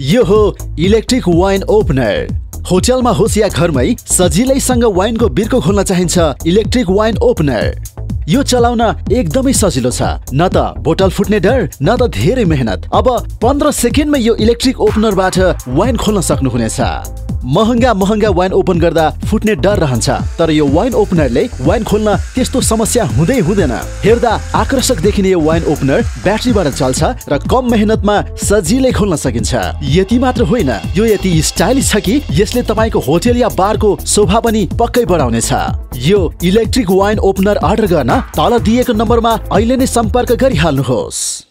यो हो electric wine opener. होटलमा होस् या घरमै सजिलैसँग वाइनको बिर्को खोल्न चाहिन्छ इलेक्ट्रिक वाइन ओपनर। यो चलाउन एकदमै सजिलो छ न त बोतल फुट्ने डर न त धेरै मेहनत। अब पन्ध्र सेकेन्डमा यो इलेक्ट्रिक ओपनरबाट वाइन खोल्न सक्नुहुनेछ। महँगा महँगा वाइन ओपन गर्दा फुट्ने डर रहन्छ तर यो वाइन ओपनरले वाइन खोल्न त्यस्तो समस्या हुँदै हुँदैन। हेर्दा आकर्षक देखिने यो वाइन ओपनर ब्याट्रीबाट चल्छ र कम मेहनतमा सजिलै खोल्न सकिन्छ। यति मात्र होइन यो यति स्टाइलिस छ कि यसले तपाईँको होटेल या बारको शोभा पनि पक्कै बढाउनेछ। यो इलेक्ट्रिक वाइन ओपनर अर्डर गर्न तल दिएको नम्बरमा अहिले नै सम्पर्क गरिहाल्नुहोस्।